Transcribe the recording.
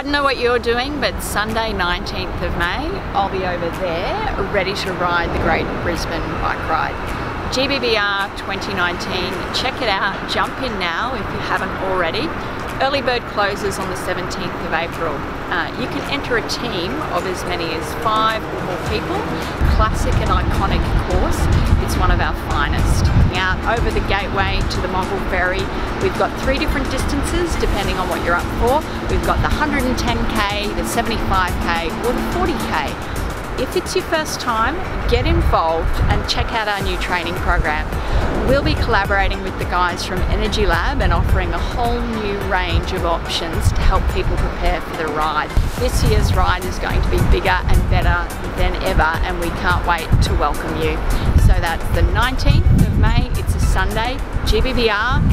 I don't know what you're doing, but Sunday 19th of May, I'll be over there ready to ride the Great Brisbane Bike Ride. GBBR 2019, check it out, jump in now if you haven't already. Early bird closes on the 17th of April. Uh, you can enter a team of as many as five or more people. Classic and iconic course. Over the gateway to the Moggill Ferry, we've got three different distances depending on what you're up for. We've got the 110k, the 75k, or the 40k if it's your first time, get involved and check out our new training program. We'll be collaborating with the guys from Energy Lab and offering a whole new range of options to help people prepare for the ride. This year's ride is going to be bigger and better than ever and we can't wait to welcome you. So that's the 19th of May, Sunday, gbbr.com.au.